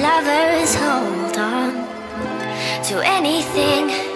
lovers hold on to anything.